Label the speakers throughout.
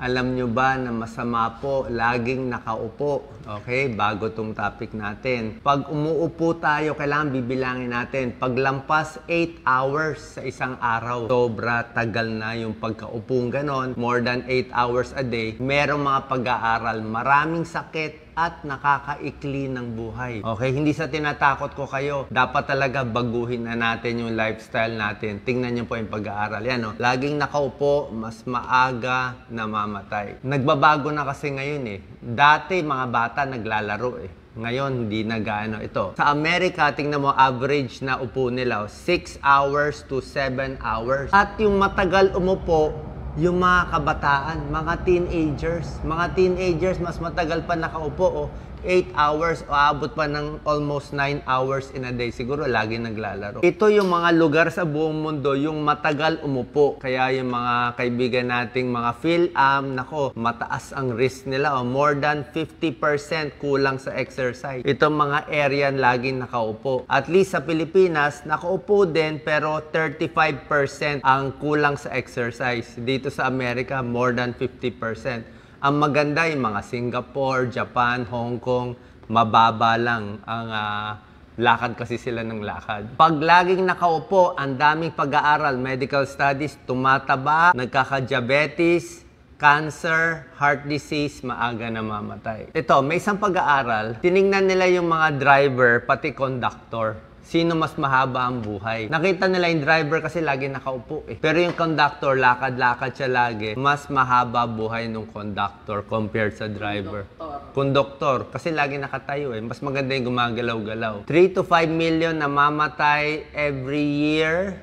Speaker 1: Alam nyo ba na masama po laging nakaupo? Okay, bago tong topic natin. Pag umuupo tayo, kailangan bibilangin natin. Paglampas 8 hours sa isang araw, sobra tagal na yung pagkaupong ganon. More than 8 hours a day. Merong mga pag-aaral, maraming sakit at nakakaikli ng buhay. Okay, hindi sa tinatakot ko kayo. Dapat talaga baguhin na natin yung lifestyle natin. Tingnan niyo po yung pag-aaral. Yan, no? Laging nakaupo, mas maaga namamatay. Nagbabago na kasi ngayon eh. Dati mga bata naglalaro eh. Ngayon, hindi na gaano ito. Sa Amerika, tingnan mo, average na upo nila, 6 hours to 7 hours. At yung matagal umupo, yung mga kabataan, mga teenagers, mga teenagers mas matagal pa nakaupo, oh, 8 hours o abot pa ng almost 9 hours in a day. Siguro lagi naglalaro. Ito yung mga lugar sa buong mundo yung matagal umupo. Kaya yung mga kaibigan nating mga PhilAm, nako, mataas ang risk nila. Oh, more than 50% kulang sa exercise. Itong mga area laging nakaupo. At least sa Pilipinas, nakaupo din pero 35% ang kulang sa exercise. Dito sa Amerika, more than 50%. Ang maganda yung mga Singapore, Japan, Hong Kong, mababa lang ang ah, lakad kasi sila ng lakad. Pag laging nakaupo, ang daming pag-aaral, medical studies, tumataba, nagkaka-diabetes, cancer, heart disease, maaga namamatay. Ito, may isang pag-aaral, tiningnan nila yung mga driver, pati conductor sino mas mahaba ang buhay. Nakita nila yung driver kasi lagi nakaupo eh. Pero yung conductor, lakad-lakad siya lagi, mas mahaba buhay ng conductor compared sa driver. Conductor. Kasi lagi nakatayo eh. Mas maganda yung gumagalaw-galaw. 3 to 5 million namamatay every year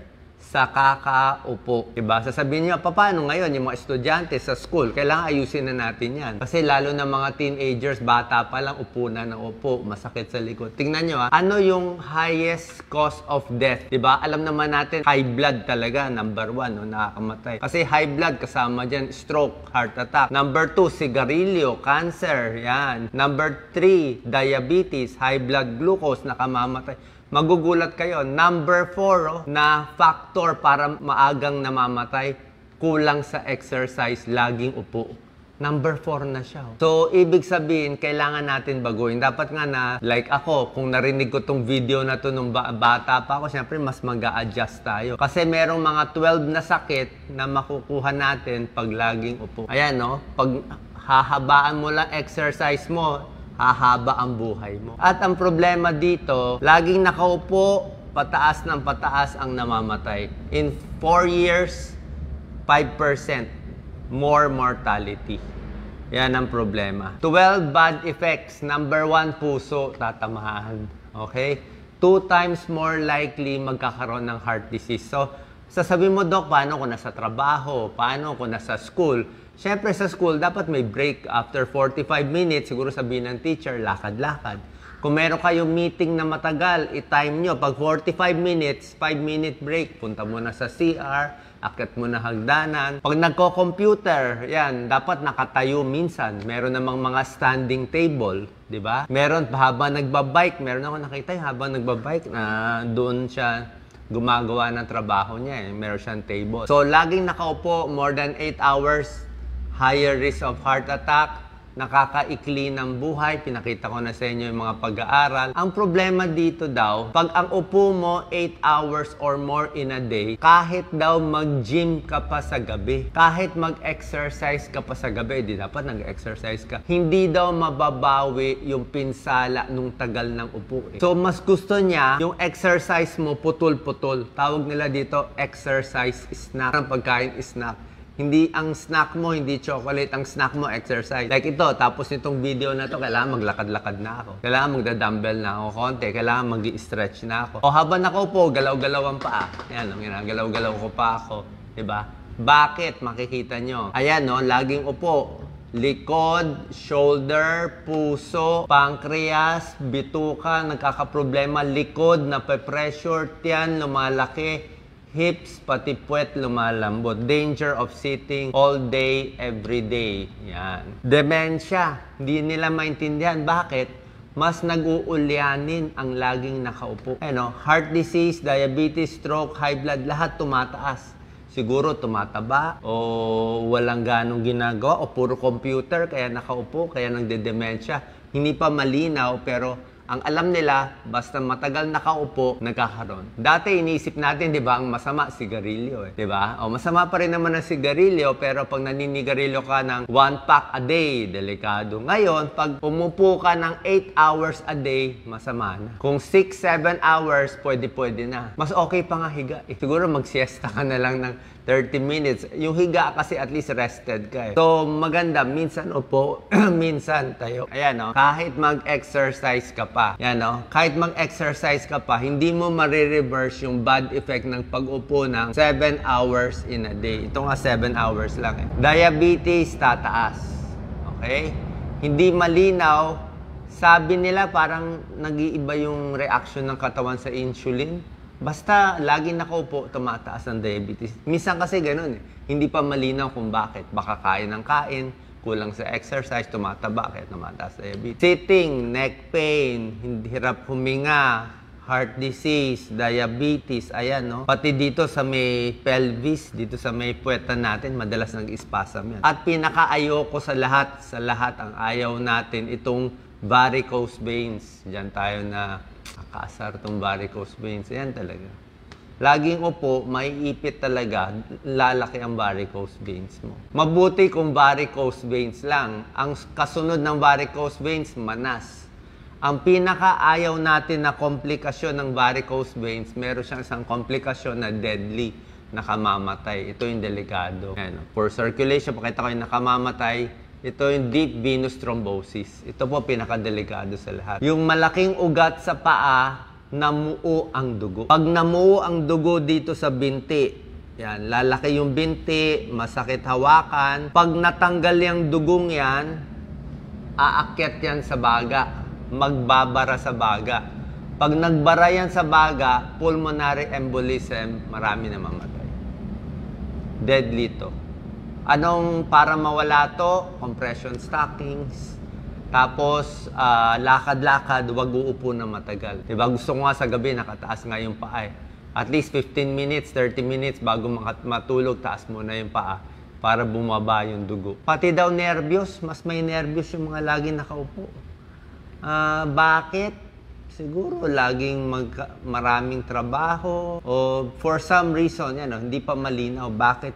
Speaker 1: sa kakaupo. Diba? Sasabihin niyo, paano ngayon yung mga estudyante sa school? Kailangan ayusin na natin yan. Kasi lalo na mga teenagers, bata pa lang, upo na ng upo, masakit sa likod. Tingnan niyo ha, ano yung highest cause of death? Diba? Alam naman natin, high blood talaga, number one, no, nakakamatay. Kasi high blood, kasama dyan, stroke, heart attack. Number two, sigarilyo, cancer, yan. Number three, diabetes, high blood glucose, nakamamatay magugulat kayo. Number four oh, na factor para maagang namamatay, kulang sa exercise, laging upo. Number 4 na siya. oh. So, ibig sabihin, kailangan natin baguhin. Dapat nga na, like ako, kung narinig ko tong video na to nung ba- bata pa ako, syempre mas mag adjust tayo. Kasi merong mga 12 na sakit na makukuha natin pag laging upo. Ayan, no? Pag hahabaan mo lang exercise mo, hahaba ang buhay mo. At ang problema dito, laging nakaupo, pataas ng pataas ang namamatay. In 4 years, 5% more mortality. Yan ang problema. 12 bad effects. Number 1, puso, tatamahan. Okay? Two times more likely magkakaroon ng heart disease. So, sasabihin mo, Dok, paano kung nasa trabaho? Paano kung nasa school? Siyempre sa school, dapat may break after 45 minutes. Siguro sabihin ng teacher, lakad-lakad. Kung meron kayong meeting na matagal, i-time nyo. Pag 45 minutes, 5-minute break. Punta mo na sa CR, akit mo na hagdanan. Pag nagko-computer, yan, dapat nakatayo minsan. Meron namang mga standing table, di ba? Meron habang nagbabike, meron ako nakita yung habang nagbabike na doon siya gumagawa ng trabaho niya eh. Meron siyang table. So, laging nakaupo more than 8 hours, higher risk of heart attack, nakakaikli ng buhay. Pinakita ko na sa inyo yung mga pag-aaral. Ang problema dito daw, pag ang upo mo 8 hours or more in a day, kahit daw mag-gym ka pa sa gabi, kahit mag-exercise ka pa sa gabi, di dapat nag-exercise ka, hindi daw mababawi yung pinsala nung tagal ng upo. Eh. So, mas gusto niya yung exercise mo putol-putol. Tawag nila dito, exercise snack. Ang pagkain snack. Hindi ang snack mo, hindi chocolate. Ang snack mo, exercise. Like ito, tapos nitong video na to, kailangan maglakad-lakad na ako. Kailangan magda-dumbbell na ako konti. Kailangan mag-stretch na ako. O habang nakaupo, galaw-galaw ang paa. Yan, ginagalaw-galaw ko pa ako. 'Di ba? Bakit? Makikita nyo. Ayan, no? Laging upo. Likod, shoulder, puso, pancreas, bituka, nagkakaproblema, likod, nape-pressure, tiyan, lumalaki, hips, pati puwet lumalambot. Danger of sitting all day, every day. Yan. Dementia. Hindi nila maintindihan. Bakit? Mas nag-uulyanin ang laging nakaupo. Ano, heart disease, diabetes, stroke, high blood, lahat tumataas. siguro tumataba o walang ganong ginagawa o puro computer kaya nakaupo, kaya nagde-dementia. Hindi pa malinaw pero ang alam nila, basta matagal nakaupo, nagkakaroon. Dati iniisip natin, di ba, ang masama, sigarilyo eh. Di ba? O masama pa rin naman ang sigarilyo, pero pag naninigarilyo ka ng one pack a day, delikado. Ngayon, pag umupo ka ng 8 hours a day, masama na. Kung 6-7 hours, pwede-pwede na. Mas okay pa nga higa. Eh, siguro mag-siesta ka na lang ng 30 minutes. Yung higa kasi at least rested ka eh. So, maganda. Minsan upo, minsan tayo. Ayan, no? Kahit mag-exercise ka pa. Yan, no? Kahit mag-exercise ka pa, hindi mo marireverse yung bad effect ng pag-upo ng 7 hours in a day. Ito nga 7 hours lang eh. Diabetes, tataas. Okay? Hindi malinaw. Sabi nila parang nag-iiba yung reaction ng katawan sa insulin. Basta lagi nakaupo, tumataas ang diabetes. Minsan kasi ganun eh. Hindi pa malinaw kung bakit. Baka kain ng kain, kulang sa exercise, tumataba, kaya tumataas diabetes. Sitting, neck pain, hirap huminga, heart disease, diabetes, ayan no. Pati dito sa may pelvis, dito sa may puweta natin, madalas nag-spasm yan. At pinakaayoko sa lahat, sa lahat ang ayaw natin itong varicose veins. Diyan tayo na Nakakasar tong varicose veins. Yan talaga. Laging upo, maiipit talaga, lalaki ang varicose veins mo. Mabuti kung varicose veins lang. Ang kasunod ng varicose veins, manas. Ang pinakaayaw natin na komplikasyon ng varicose veins, meron siyang isang komplikasyon na deadly, nakamamatay. Ito yung delikado. Ayan, for circulation, pakita ko yung nakamamatay, ito yung deep venous thrombosis. Ito po pinakadelikado sa lahat. Yung malaking ugat sa paa, namuo ang dugo. Pag namuo ang dugo dito sa binti, yan, lalaki yung binti, masakit hawakan. Pag natanggal yung dugong yan, aakyat yan sa baga. Magbabara sa baga. Pag nagbara yan sa baga, pulmonary embolism, marami na mamatay. Deadly to. Anong para mawala to? Compression stockings. Tapos, uh, lakad-lakad, wag uupo na matagal. Diba? Gusto ko nga sa gabi, nakataas nga yung paa eh. At least 15 minutes, 30 minutes bago matulog, taas mo na yung paa para bumaba yung dugo. Pati daw nervyos, mas may nervyos yung mga laging nakaupo. Uh, bakit? Siguro laging mag, maraming trabaho o for some reason, yan, no, hindi pa malinaw bakit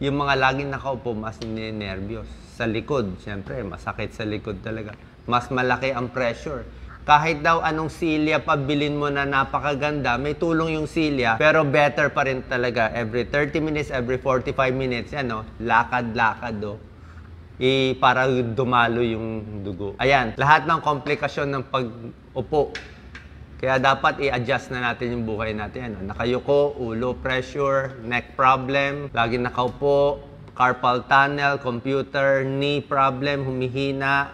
Speaker 1: yung mga laging nakaupo, mas ninenervyos. Sa likod, siyempre, masakit sa likod talaga. Mas malaki ang pressure. Kahit daw anong silya pabilin mo na napakaganda, may tulong yung silya, pero better pa rin talaga. Every 30 minutes, every 45 minutes, ano, lakad-lakad do. Oh. I, para dumalo yung dugo. Ayan, lahat ng komplikasyon ng pag-upo kaya dapat i-adjust na natin yung buhay natin. Ano? Nakayuko, ulo pressure, neck problem, lagi nakaupo, carpal tunnel, computer, knee problem, humihina,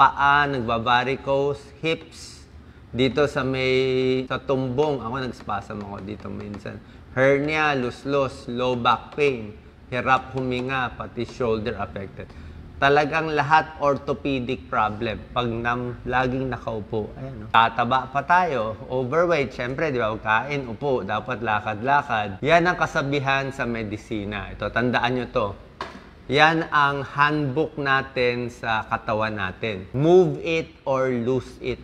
Speaker 1: paa, nagbavaricose, hips, dito sa may, sa tumbong, ako nagspasam ako dito minsan. Hernia, luslos, low back pain, hirap huminga, pati shoulder affected talagang lahat orthopedic problem. Pag nam, laging nakaupo, ayan, no? tataba pa tayo, overweight, syempre, di ba, kain, upo, dapat lakad-lakad. Yan ang kasabihan sa medisina. Ito, tandaan nyo to. Yan ang handbook natin sa katawan natin. Move it or lose it.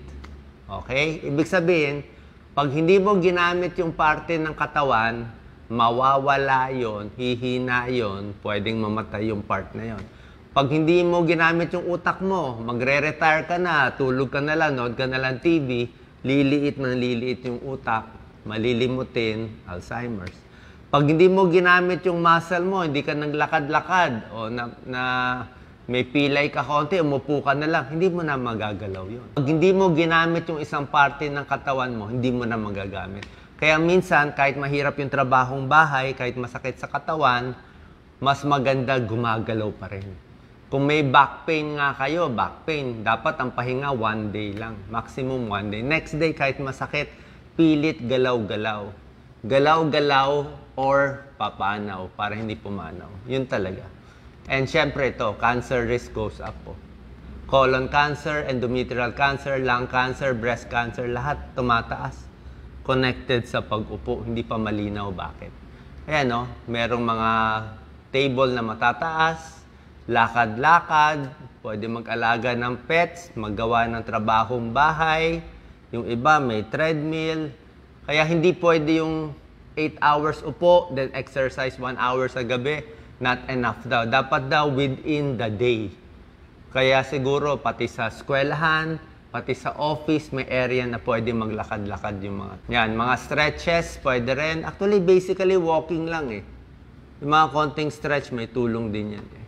Speaker 1: Okay? Ibig sabihin, pag hindi mo ginamit yung parte ng katawan, mawawala yon, hihina yon, pwedeng mamatay yung part na yon. Pag hindi mo ginamit yung utak mo, magre-retire ka na, tulog ka na lang, nood ka na lang TV, liliit ng liliit yung utak, malilimutin, Alzheimer's. Pag hindi mo ginamit yung muscle mo, hindi ka naglakad-lakad, o na, na may pilay ka konti, umupo ka na lang, hindi mo na magagalaw yun. Pag hindi mo ginamit yung isang parte ng katawan mo, hindi mo na magagamit. Kaya minsan, kahit mahirap yung trabahong bahay, kahit masakit sa katawan, mas maganda gumagalaw pa rin. Kung may back pain nga kayo, back pain, dapat ang pahinga one day lang. Maximum one day. Next day, kahit masakit, pilit galaw-galaw. Galaw-galaw or papanaw para hindi pumanaw. Yun talaga. And syempre ito, cancer risk goes up po. Colon cancer, endometrial cancer, lung cancer, breast cancer, lahat tumataas. Connected sa pag-upo, hindi pa malinaw bakit. Ayan, no? Merong mga table na matataas, lakad-lakad, pwede mag-alaga ng pets, maggawa ng trabahong bahay. Yung iba may treadmill. Kaya hindi pwede yung 8 hours upo, then exercise 1 hour sa gabi. Not enough daw. Dapat daw within the day. Kaya siguro pati sa eskwelahan, pati sa office, may area na pwede maglakad-lakad yung mga... Yan, mga stretches, pwede rin. Actually, basically, walking lang eh. Yung mga konting stretch, may tulong din yan eh.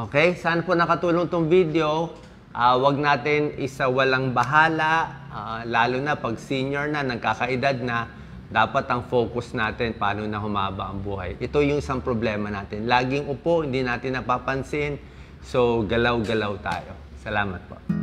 Speaker 1: Okay, saan po nakatulong tong video? Ah, wag natin isa walang bahala, ah, lalo na pag senior na, nagkakaedad na, dapat ang focus natin paano na humaba ang buhay. Ito yung isang problema natin. Laging upo, hindi natin napapansin. So, galaw-galaw tayo. Salamat po.